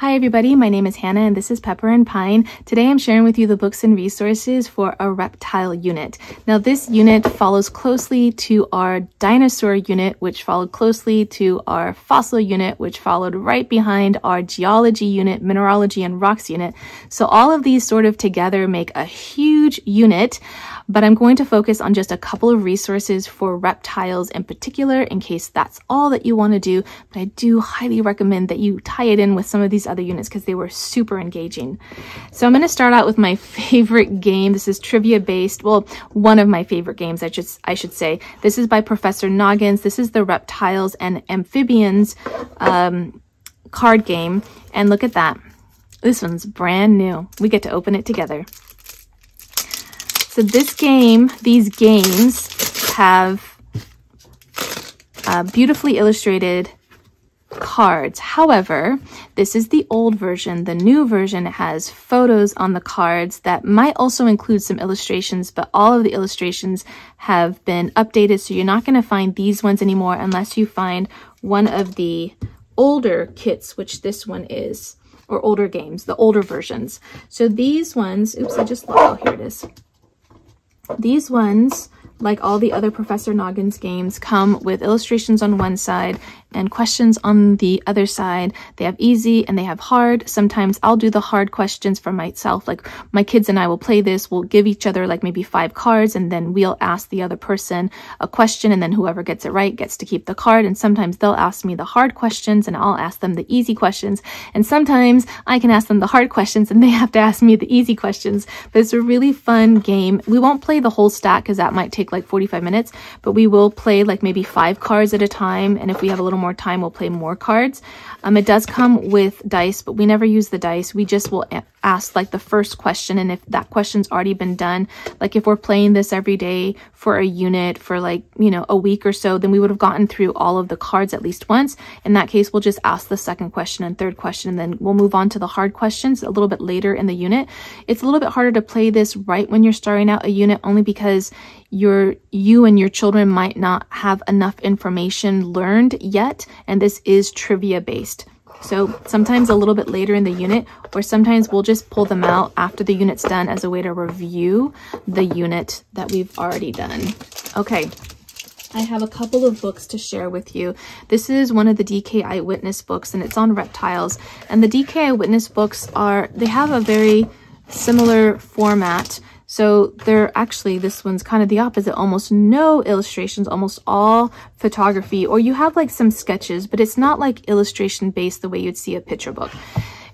Hi everybody, my name is Hannah and this is Pepper and Pine. Today I'm sharing with you the books and resources for a reptile unit. Now this unit follows closely to our dinosaur unit, which followed closely to our fossil unit, which followed right behind our geology unit, mineralogy and rocks unit. So all of these sort of together make a huge unit but I'm going to focus on just a couple of resources for reptiles in particular in case that's all that you want to do. But I do highly recommend that you tie it in with some of these other units because they were super engaging. So I'm going to start out with my favorite game. This is trivia based. Well, one of my favorite games, I should, I should say. This is by Professor Noggin's. This is the reptiles and amphibians um, card game. And look at that. This one's brand new. We get to open it together. So this game, these games have uh, beautifully illustrated cards. However, this is the old version. The new version has photos on the cards that might also include some illustrations, but all of the illustrations have been updated. So you're not going to find these ones anymore unless you find one of the older kits, which this one is, or older games, the older versions. So these ones, oops, I just, oh, here it is. These ones, like all the other Professor Noggin's games, come with illustrations on one side and questions on the other side. They have easy and they have hard. Sometimes I'll do the hard questions for myself. Like my kids and I will play this. We'll give each other like maybe five cards and then we'll ask the other person a question and then whoever gets it right gets to keep the card. And sometimes they'll ask me the hard questions and I'll ask them the easy questions. And sometimes I can ask them the hard questions and they have to ask me the easy questions. But it's a really fun game. We won't play the whole stack because that might take like 45 minutes, but we will play like maybe five cards at a time. And if we have a little more time, we'll play more cards. Um, it does come with dice, but we never use the dice. We just will ask like the first question. And if that question's already been done, like if we're playing this every day for a unit for like, you know, a week or so, then we would have gotten through all of the cards at least once. In that case, we'll just ask the second question and third question, and then we'll move on to the hard questions a little bit later in the unit. It's a little bit harder to play this right when you're starting out a unit only because your you and your children might not have enough information learned yet and this is trivia based so sometimes a little bit later in the unit or sometimes we'll just pull them out after the unit's done as a way to review the unit that we've already done okay I have a couple of books to share with you. This is one of the DK Eyewitness books and it's on reptiles. And the DK Eyewitness books are, they have a very similar format so they're actually, this one's kind of the opposite, almost no illustrations, almost all photography, or you have like some sketches, but it's not like illustration based the way you'd see a picture book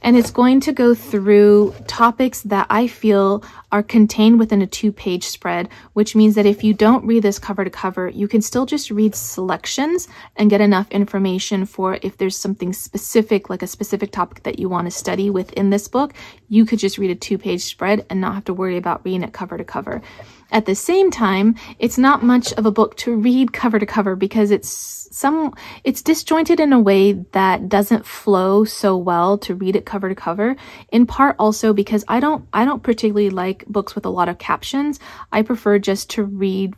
and it's going to go through topics that I feel are contained within a two-page spread, which means that if you don't read this cover to cover, you can still just read selections and get enough information for if there's something specific, like a specific topic that you want to study within this book, you could just read a two-page spread and not have to worry about reading it cover to cover. At the same time, it's not much of a book to read cover to cover because it's some, it's disjointed in a way that doesn't flow so well to read it cover to cover. In part also because I don't, I don't particularly like books with a lot of captions. I prefer just to read,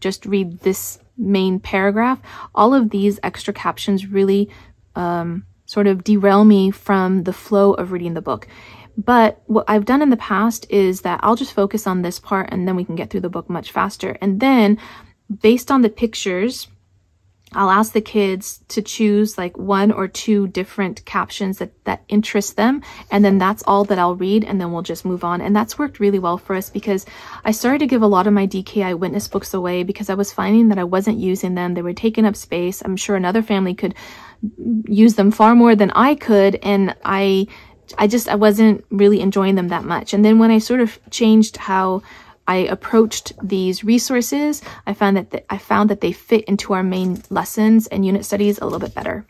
just read this main paragraph. All of these extra captions really, um, sort of derail me from the flow of reading the book. But what I've done in the past is that I'll just focus on this part and then we can get through the book much faster. And then based on the pictures, I'll ask the kids to choose like one or two different captions that, that interest them. And then that's all that I'll read and then we'll just move on. And that's worked really well for us because I started to give a lot of my DK Eyewitness books away because I was finding that I wasn't using them. They were taking up space. I'm sure another family could use them far more than I could. And I I just, I wasn't really enjoying them that much. And then when I sort of changed how I approached these resources, I found that th I found that they fit into our main lessons and unit studies a little bit better.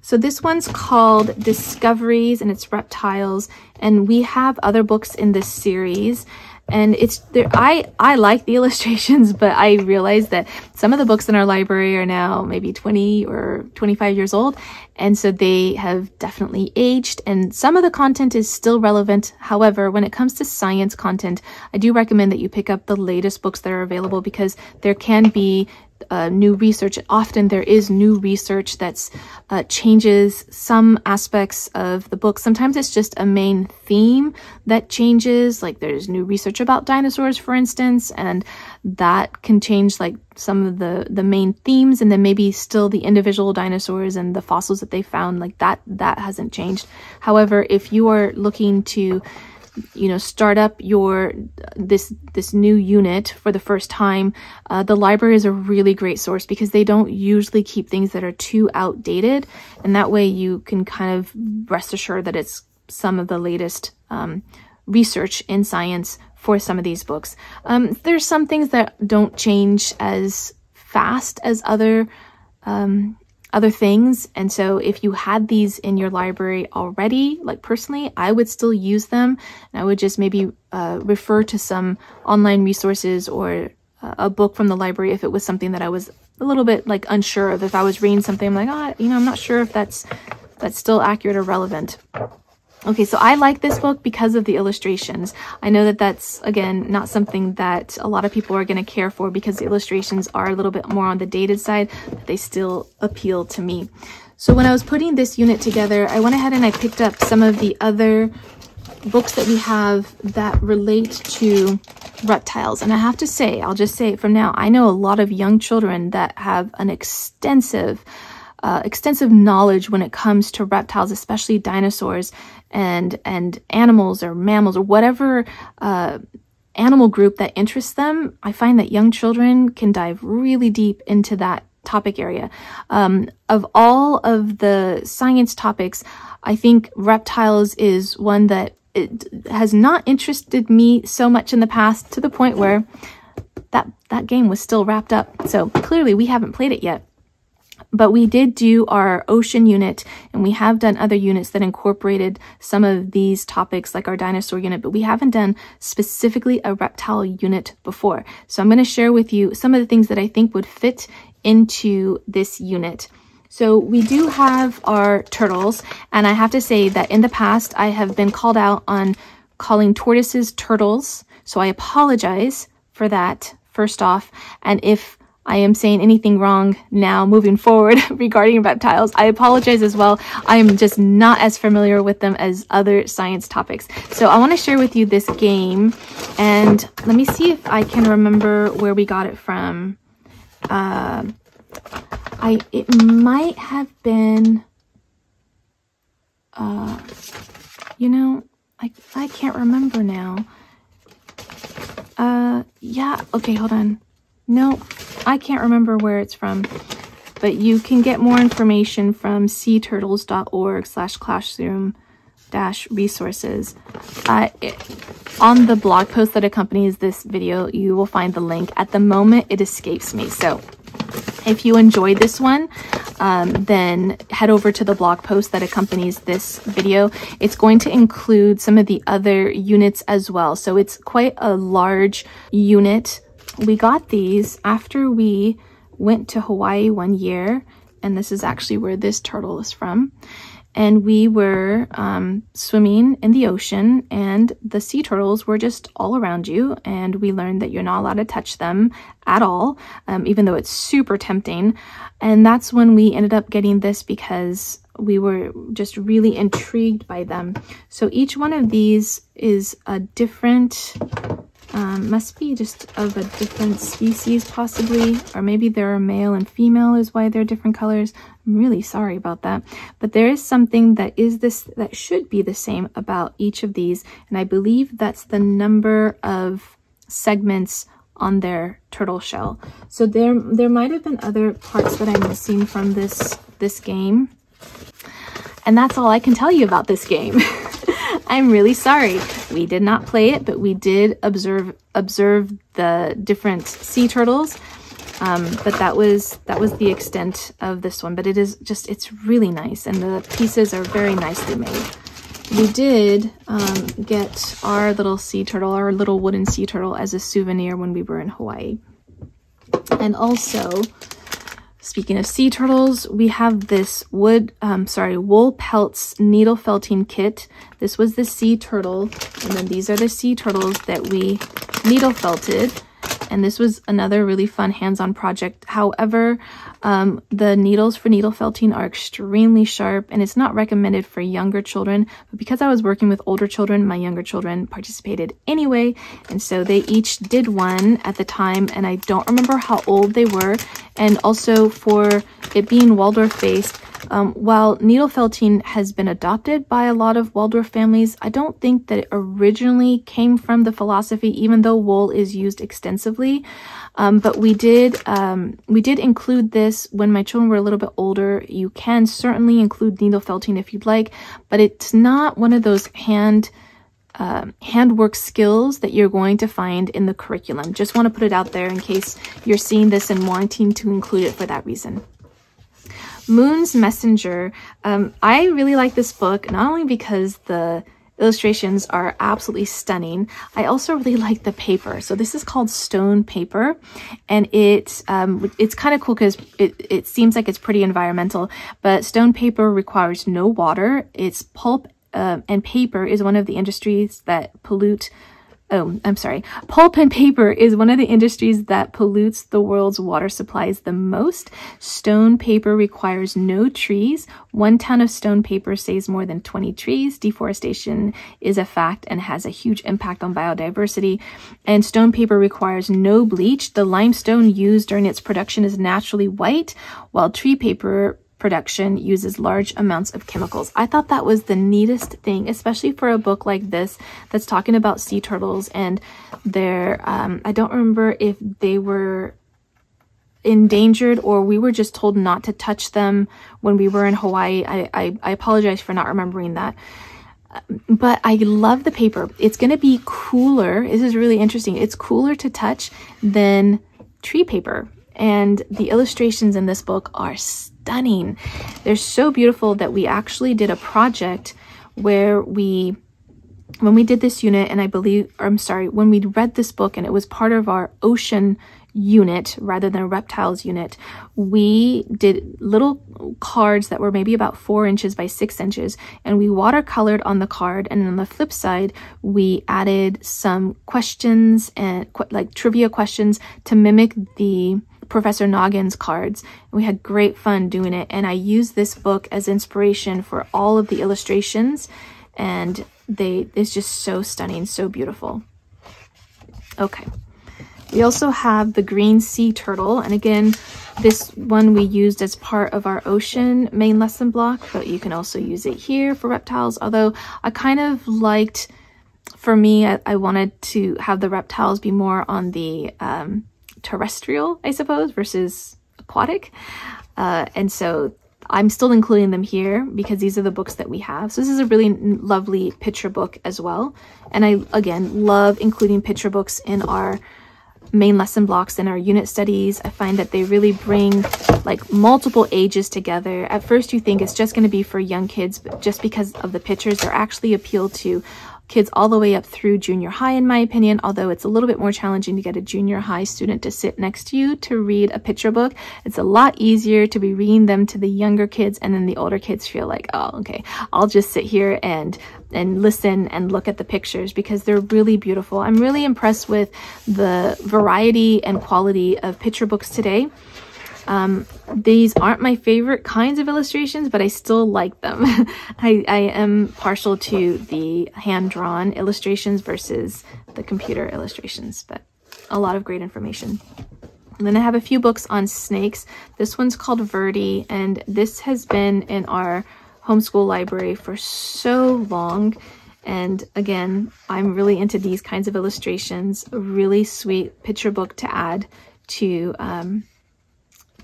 So this one's called Discoveries and it's reptiles. And we have other books in this series and it's there i i like the illustrations but i realize that some of the books in our library are now maybe 20 or 25 years old. And so they have definitely aged and some of the content is still relevant. However when it comes to science content i do recommend that you pick up the latest books that are available because there can be uh, new research. Often there is new research that's uh, changes some aspects of the book. Sometimes it's just a main theme that changes. Like there's new research about dinosaurs, for instance, and that can change like some of the the main themes, and then maybe still the individual dinosaurs and the fossils that they found. Like that that hasn't changed. However, if you are looking to you know start up your this this new unit for the first time uh, the library is a really great source because they don't usually keep things that are too outdated. And that way you can kind of rest assured that it's some of the latest um, research in science for some of these books. Um, there's some things that don't change as fast as other um, other things. And so if you had these in your library already, like personally, I would still use them. And I would just maybe uh, refer to some online resources or uh, a book from the library if it was something that I was a little bit like unsure of. If I was reading something, I'm like, oh, you know, I'm not sure if that's that's still accurate or relevant. Okay, so I like this book because of the illustrations. I know that that's, again, not something that a lot of people are going to care for because the illustrations are a little bit more on the dated side, but they still appeal to me. So when I was putting this unit together, I went ahead and I picked up some of the other books that we have that relate to reptiles. And I have to say, I'll just say it from now, I know a lot of young children that have an extensive uh, extensive knowledge when it comes to reptiles, especially dinosaurs and and animals or mammals or whatever uh, animal group that interests them. I find that young children can dive really deep into that topic area. Um, of all of the science topics, I think reptiles is one that it has not interested me so much in the past to the point where that that game was still wrapped up. So clearly we haven't played it yet. But we did do our ocean unit and we have done other units that incorporated some of these topics like our dinosaur unit, but we haven't done specifically a reptile unit before. So I'm going to share with you some of the things that I think would fit into this unit. So we do have our turtles and I have to say that in the past I have been called out on calling tortoises turtles. So I apologize for that first off. And if I am saying anything wrong now moving forward regarding reptiles. I apologize as well. I am just not as familiar with them as other science topics. So I want to share with you this game and let me see if I can remember where we got it from. Uh, I It might have been, uh, you know, I, I can't remember now. Uh, yeah, okay, hold on. No, I can't remember where it's from, but you can get more information from seaturtles.org slash classroom dash resources. Uh, on the blog post that accompanies this video, you will find the link. At the moment, it escapes me. So if you enjoyed this one, um, then head over to the blog post that accompanies this video. It's going to include some of the other units as well. So it's quite a large unit we got these after we went to Hawaii one year, and this is actually where this turtle is from. And we were um, swimming in the ocean, and the sea turtles were just all around you. And we learned that you're not allowed to touch them at all, um, even though it's super tempting. And that's when we ended up getting this because we were just really intrigued by them. So each one of these is a different um, must be just of a different species possibly, or maybe they're male and female is why they're different colors. I'm really sorry about that. But there is something that is this that should be the same about each of these, and I believe that's the number of segments on their turtle shell. So there there might have been other parts that I'm missing from this this game. And that's all I can tell you about this game. I'm really sorry. We did not play it, but we did observe observe the different sea turtles. Um, but that was that was the extent of this one. But it is just it's really nice, and the pieces are very nicely made. We did um, get our little sea turtle, our little wooden sea turtle, as a souvenir when we were in Hawaii. And also, Speaking of sea turtles, we have this wood, um, sorry, Woolpets needle felting kit. This was the sea turtle, and then these are the sea turtles that we needle felted. And this was another really fun hands-on project. However, um, the needles for needle felting are extremely sharp and it's not recommended for younger children, but because I was working with older children, my younger children participated anyway, and so they each did one at the time, and I don't remember how old they were, and also for it being Waldorf-based, um, while needle felting has been adopted by a lot of Waldorf families, I don't think that it originally came from the philosophy, even though wool is used extensively. Um, but we did um, we did include this when my children were a little bit older. You can certainly include needle felting if you'd like, but it's not one of those hand uh, handwork skills that you're going to find in the curriculum. Just want to put it out there in case you're seeing this and wanting to include it for that reason. Moon's Messenger. Um, I really like this book, not only because the illustrations are absolutely stunning. I also really like the paper. So this is called stone paper and it, um, it's kind of cool because it, it seems like it's pretty environmental, but stone paper requires no water. It's pulp uh, and paper is one of the industries that pollute Oh, I'm sorry. Pulp and paper is one of the industries that pollutes the world's water supplies the most. Stone paper requires no trees. One ton of stone paper saves more than 20 trees. Deforestation is a fact and has a huge impact on biodiversity. And stone paper requires no bleach. The limestone used during its production is naturally white, while tree paper production uses large amounts of chemicals. I thought that was the neatest thing, especially for a book like this that's talking about sea turtles and their, um, I don't remember if they were endangered or we were just told not to touch them when we were in Hawaii. I, I, I apologize for not remembering that. But I love the paper. It's going to be cooler. This is really interesting. It's cooler to touch than tree paper. And the illustrations in this book are stunning. They're so beautiful that we actually did a project where we when we did this unit and I believe I'm sorry when we read this book and it was part of our ocean unit rather than a reptiles unit we did little cards that were maybe about four inches by six inches and we watercolored on the card and on the flip side we added some questions and like trivia questions to mimic the Professor Noggin's cards. We had great fun doing it. And I used this book as inspiration for all of the illustrations. And they it's just so stunning, so beautiful. Okay. We also have the green sea turtle. And again, this one we used as part of our ocean main lesson block, but you can also use it here for reptiles. Although I kind of liked, for me, I, I wanted to have the reptiles be more on the um, terrestrial, I suppose, versus aquatic. Uh, and so I'm still including them here because these are the books that we have. So this is a really lovely picture book as well. And I, again, love including picture books in our main lesson blocks in our unit studies. I find that they really bring like multiple ages together. At first you think it's just going to be for young kids, but just because of the pictures, they're actually appealed to kids all the way up through junior high, in my opinion, although it's a little bit more challenging to get a junior high student to sit next to you to read a picture book. It's a lot easier to be reading them to the younger kids and then the older kids feel like, oh, okay, I'll just sit here and and listen and look at the pictures because they're really beautiful. I'm really impressed with the variety and quality of picture books today. Um, these aren't my favorite kinds of illustrations, but I still like them. I, I am partial to the hand-drawn illustrations versus the computer illustrations, but a lot of great information. And then I have a few books on snakes. This one's called Verdi, and this has been in our homeschool library for so long. And again, I'm really into these kinds of illustrations. A really sweet picture book to add to um,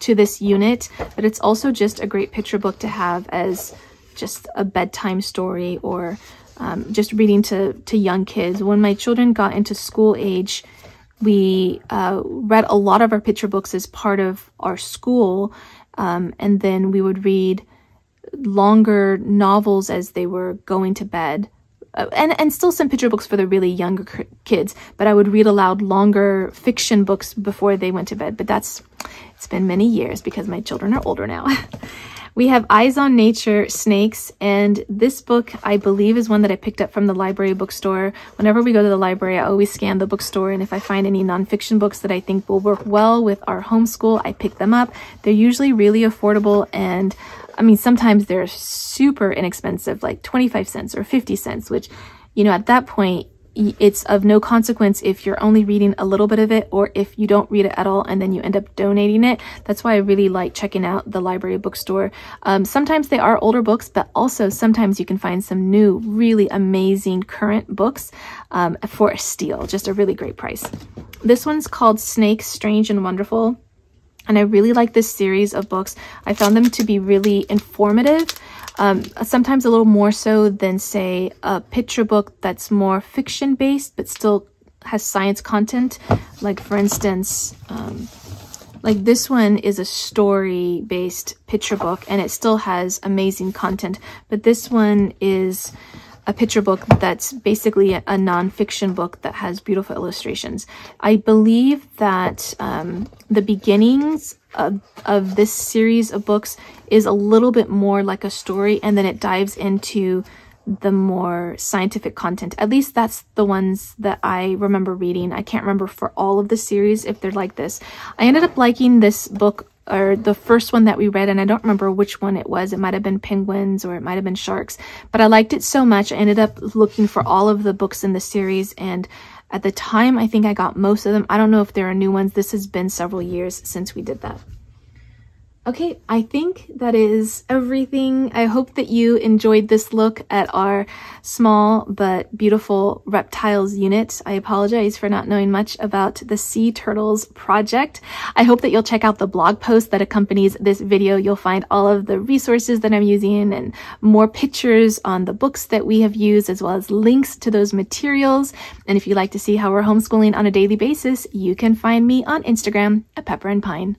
to this unit, but it's also just a great picture book to have as just a bedtime story or um, just reading to, to young kids. When my children got into school age, we uh, read a lot of our picture books as part of our school, um, and then we would read longer novels as they were going to bed Uh, and, and still some picture books for the really younger kids, but I would read aloud longer fiction books before they went to bed. But that's, it's been many years because my children are older now. We have Eyes on Nature, Snakes, and this book I believe is one that I picked up from the library bookstore. Whenever we go to the library, I always scan the bookstore, and if I find any nonfiction books that I think will work well with our homeschool, I pick them up. They're usually really affordable and I mean, sometimes they're super inexpensive, like 25 cents or 50 cents, which, you know, at that point, it's of no consequence if you're only reading a little bit of it or if you don't read it at all and then you end up donating it. That's why I really like checking out the library bookstore. Um, sometimes they are older books, but also sometimes you can find some new, really amazing current books um, for a steal, just a really great price. This one's called Snakes, Strange and Wonderful. And I really like this series of books. I found them to be really informative um, sometimes a little more so than, say, a picture book that's more fiction based but still has science content. Like, for instance, um, like this one is a story based picture book and it still has amazing content, but this one is a picture book that's basically a, nonfiction book that has beautiful illustrations. I believe that um, the beginnings of, of this series of books is a little bit more like a story and then it dives into the more scientific content. At least that's the ones that I remember reading. I can't remember for all of the series if they're like this. I ended up liking this book or the first one that we read and I don't remember which one it was. It might have been penguins or it might have been sharks, but I liked it so much. I ended up looking for all of the books in the series and at the time I think I got most of them. I don't know if there are new ones. This has been several years since we did that. Okay, I think that is everything. I hope that you enjoyed this look at our small but beautiful reptiles unit. I apologize for not knowing much about the Sea Turtles project. I hope that you'll check out the blog post that accompanies this video. You'll find all of the resources that I'm using and more pictures on the books that we have used as well as links to those materials. And if you'd like to see how we're homeschooling on a daily basis, you can find me on Instagram at Pepper and Pine.